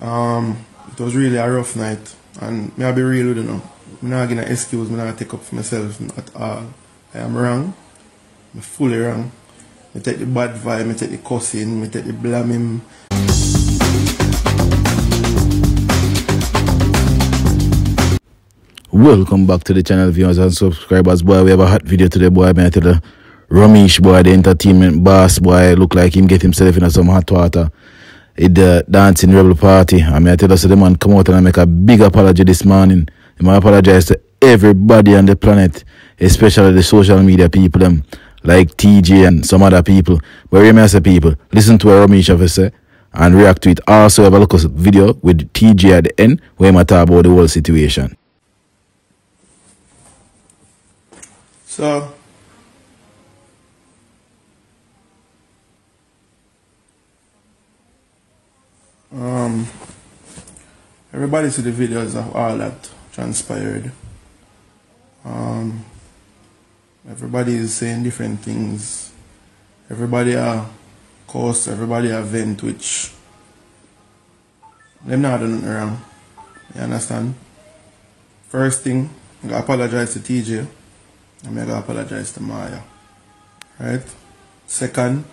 Um, it was really a rough night, and may I be real with you know. I'm not gonna excuse me, not gonna take up for myself at all. I am wrong. I'm fully wrong. I take the bad vibe, I take the cussing, I take the blaming. Welcome back to the channel viewers and subscribers. Boy, we have a hot video today, boy. I tell the Romeich boy, the entertainment boss boy, look like him get himself in some hot water. At the uh, dancing rebel party. I mean, I tell us the man come out and I make a big apology this morning. Might apologize to everybody on the planet, especially the social media people, them like TJ and some other people. But remember, people, listen to what have to and react to it. Also, have a look at the video with TJ at the end where he talk about the whole situation. So, um, everybody see the videos of all that transpired. Um, everybody is saying different things. Everybody are course, everybody are vent which them not doing wrong. You understand? First thing, I gotta apologize to TJ. And I gotta apologize to Maya. Right? Second,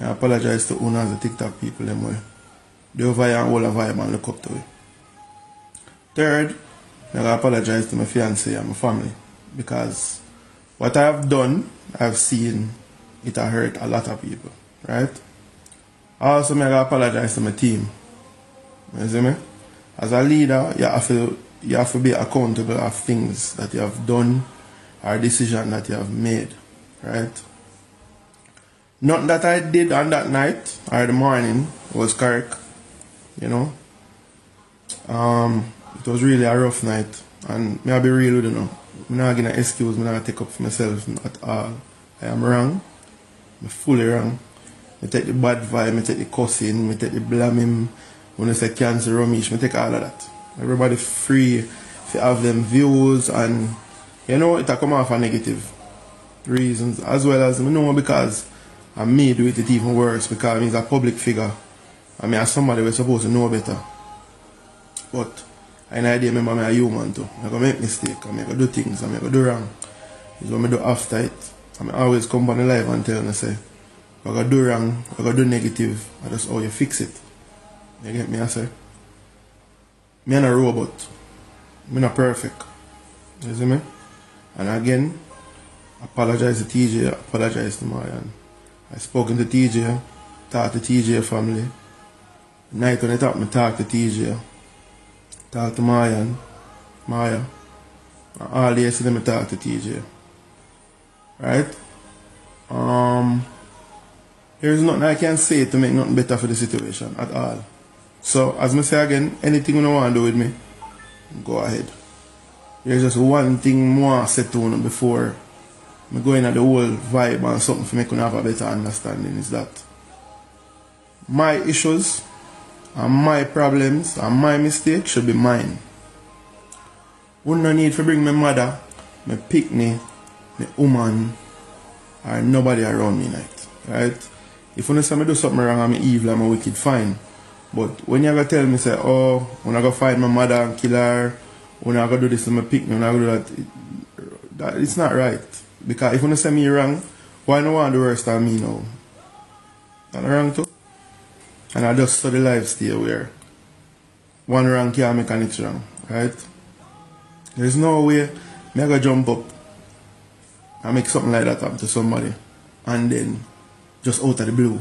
I apologize to owners the TikTok people them way. They over here and all of vibe and look up to it. Third, I apologize to my fiance and my family. Because what I have done, I've seen it hurt a lot of people. Right? Also, I apologize to my team. You see me? As a leader, you have to you have to be accountable of things that you have done or decision that you have made. Right? Nothing that I did on that night or the morning was correct. You know? Um it was really a rough night. And may I be real with you know. I'm not gonna excuse me not take up for myself at all. I am wrong. I'm fully wrong. I take the bad vibe, I take the cussing, I take the blaming. When I say cancer Romeich, I take all of that. Everybody free to have them views and you know it come off for negative reasons as well as I know because I may do it even worse because he's a public figure. I mean as somebody we're supposed to know better. But I know idea remember I'm a human too. I'm gonna make mistakes, I'm gonna do things, I'm gonna do wrong. It's what I do after it. I always come on the live and tell and say I gotta do wrong, I gotta do negative, and that's how you fix it. You get me I say? Me and a robot. Me not perfect. You see me? And again, apologize to TJ, apologize to Marian. Um, I spoken to TJ, talk to TJ family. Night when I talk, me talk to TJ. Talk to Maya. And all the me talk to TJ. Right? Um there's nothing I can say to make nothing better for the situation at all. So, as I say again, anything you want to do with me, go ahead. There's just one thing more set to you before me going at the whole vibe and something for me to have a better understanding is that my issues and my problems and my mistakes should be mine. We no need to bring my mother, my picnic, my woman, or nobody around me night. Right? If you say me do something wrong, I'm evil, I'm a wicked, fine. But when you ever tell me, say, oh, when I go find my mother and kill her, when I go do this my picnic, when I go do that, it, that, it's not right. Because if you say me wrong, why no want the worst than me now? That wrong too? And I just study lifestyle where one wrong can't make a next wrong, right? There's no way me I go jump up and make something like that happen to somebody and then just out of the blue,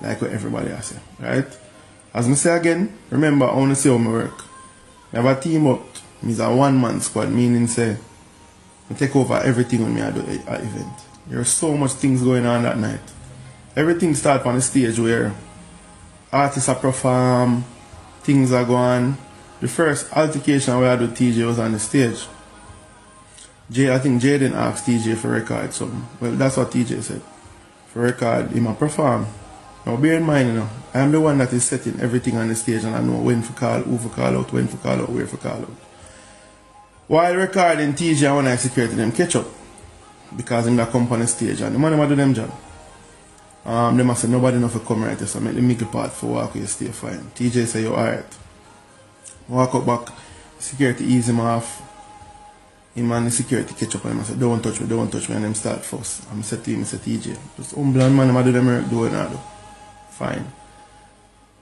like what everybody else say, right? As I say again, remember I want to see how my work. I have a team up, means a one man squad, meaning say I take over everything when I do an event. There are so much things going on that night. Everything starts on the stage where artists are perform, things are going. The first altercation where I do TJ was on the stage. Jay, I think Jay didn't ask TJ for record something. Well, that's what TJ said. For record, he might perform. Now bear in mind, you know, I am the one that is setting everything on the stage and I know when to call, who to call out, when to call out, where to call out. While recording TJ, I want to security them catch up. Because in that company stage and the man do them job. Um, must say nobody enough to come right so make the middle part for walk you stay fine. TJ say you alright. Walk up back, security ease him off. Him and the security catch up on him and say, don't touch me, don't touch me, and them start first. I'm said to him, I said, TJ, just humble and man, I do them work, do now, do. Fine.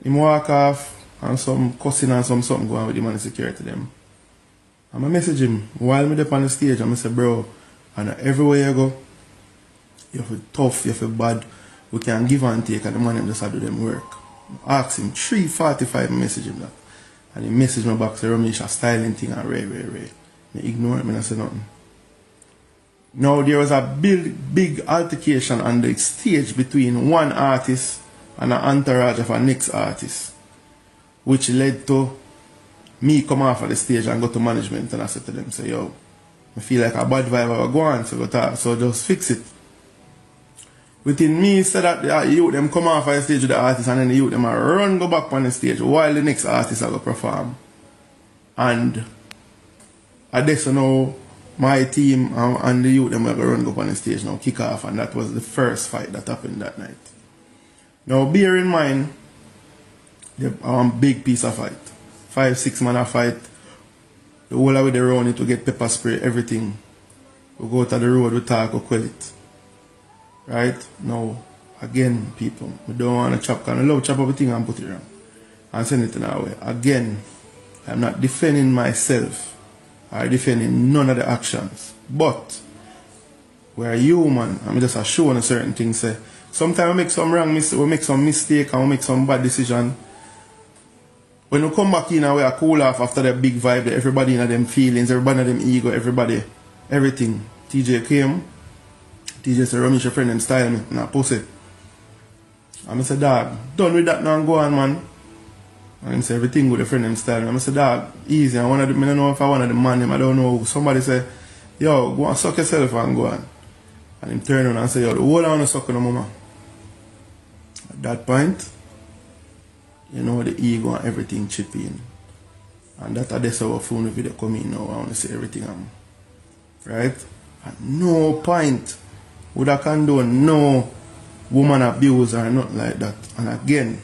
Him walk off, and some cussing and some something going with him and the security them. And I message him while me up on the stage and I say, bro, and everywhere you go, you feel tough, you feel bad, we can give and take and the man him just do them work. I ask him 345 message him that. And he message me back say Romeich a styling thing and ray ray ray. Me ignore him and I said nothing. Now there was a big big altercation on the stage between one artist and an entourage of a next artist. Which led to me come off of the stage and go to management and I said to them, say, yo, I feel like a bad vibe will go on, so, go talk, so just fix it. Within me said that the youth them come off of the stage with the artist and then the youth them run go back on the stage while the next artist are going perform. And I guess now my team and, and the youth them are going run go on the stage now, kick off and that was the first fight that happened that night. Now bear in mind, the um, big piece of fight five, six man a fight. The whole of the round it to get pepper spray, everything. We go to the road, we talk, we quell it. Right? Now, again, people, we don't want to chop, because I love chop everything and put it around. And send it in our way. Again, I'm not defending myself. I'm defending none of the actions. But, we're human. I'm just showing a certain thing. Say, sometimes we make some wrong, we make some mistake and we make some bad decision when you come back in and we are cool off after that big vibe, that everybody in them feelings, everybody in them ego, everybody, everything. TJ came, TJ said, Romeich, your friend, them style me, nah, pussy. And I said, dog, done with that now, and go on, man. And he said, everything with the friend, them style me. And I said, dog, easy. I, the, I don't know if I one of the man, him. I don't know. Somebody said, yo, go and suck yourself and go on. And him turn around and say, yo, the whole I want to suck on the mama. At that point, you know, the ego and everything chip in. And that that's how our phone video come in now. I want to say everything I'm right? At no point would I condone no woman abuse or nothing like that. And again,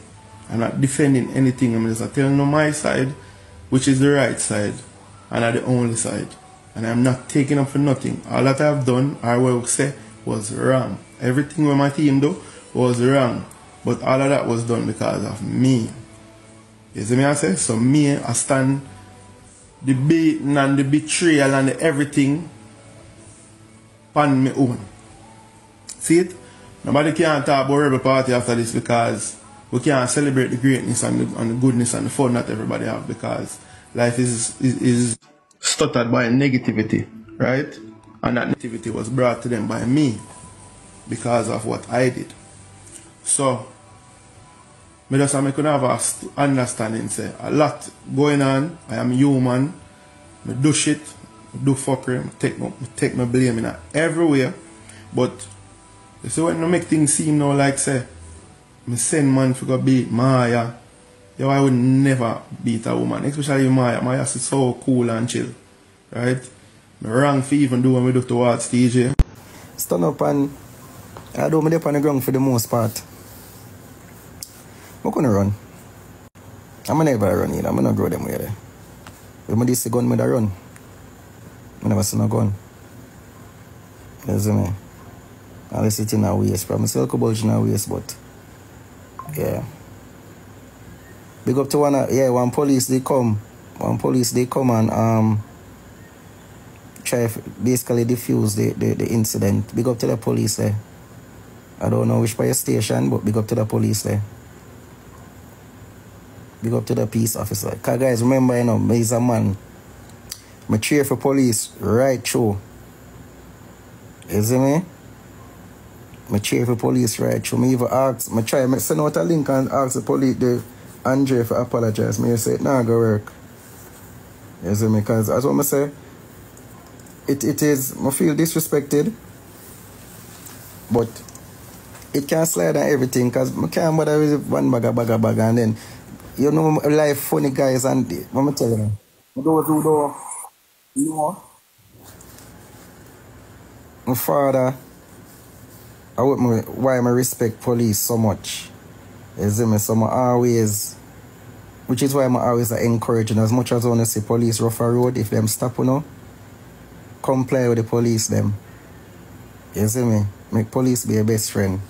I'm not defending anything. I'm just telling you my side, which is the right side, and not the only side. And I'm not taking up for nothing. All that I've done, I will say, was wrong. Everything with my team do was wrong. But all of that was done because of me. You see me I say? So me, I stand the beating and the betrayal and the everything upon me own. See it? Nobody can talk about Rebel Party after this because we can't celebrate the greatness and the, and the goodness and the fun that everybody have because life is, is, is stuttered by negativity, right? And that negativity was brought to them by me because of what I did. So me just make you have a understanding say a lot going on. I am human. Me do shit, I do fuckery, take my take my blame in everywhere. But you see when you make things seem now like say me send man for go beat Maya. Yo, I would never beat a woman, especially Maya. Maya is so cool and chill. Right? Me wrong for even do what we do towards TJ. Stand up and I do me on the ground for the most part. I'm gonna run. I'm gonna never run either. I'm gonna grow them way there. When see gun, I run. I never see no gun. You see me? Unless it's in a waist. Still could bulge in a waist, but yeah. Big up to one, yeah, one police they come. One police they come and um try basically defuse the, the, the incident. Big up to the police there. I don't know which fire station, but big up to the police there. Big up to the peace officer. Cause guys, remember, you know, he's a man. I cheer for police right through. You see me? I cheer for police right through. Me even ask, I try, I send out a link and ask the police, the Andre for apologize. Me say, nah, go work. You see me? Because as what I say, it, it is, I feel disrespected. But it can slide on everything because I can't bother with one bag of bag and then you know life funny guys and me tell you. Those who don't know my father I would my, why I respect police so much. You see me? So I always Which is why I'm always encouraging as much as I want to see police rough a road, if them stop you know, comply with the police them. You see me? Make police be your best friend.